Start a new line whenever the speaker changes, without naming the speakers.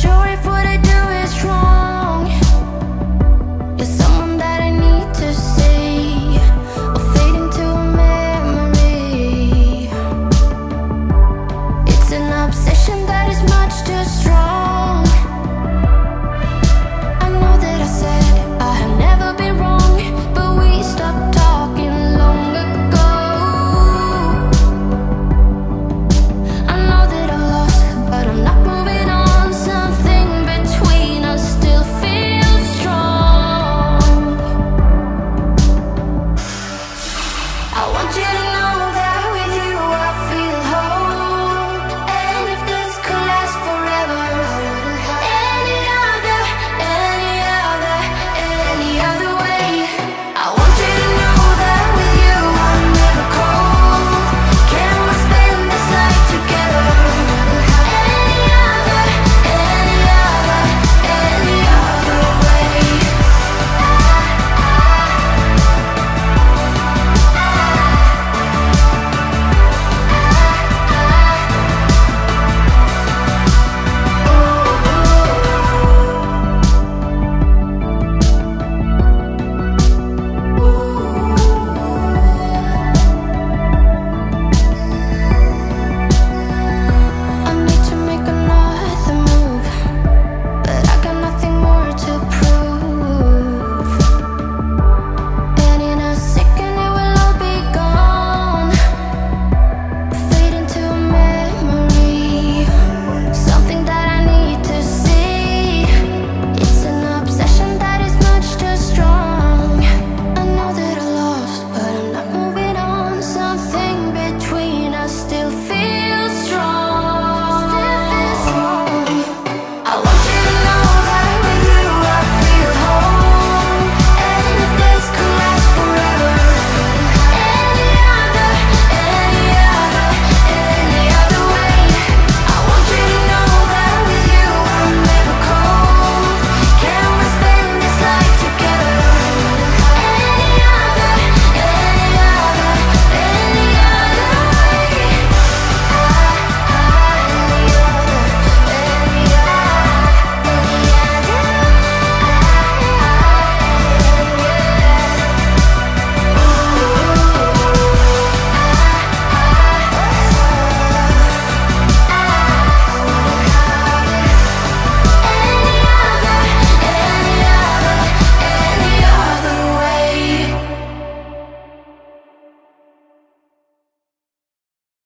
sure if what I do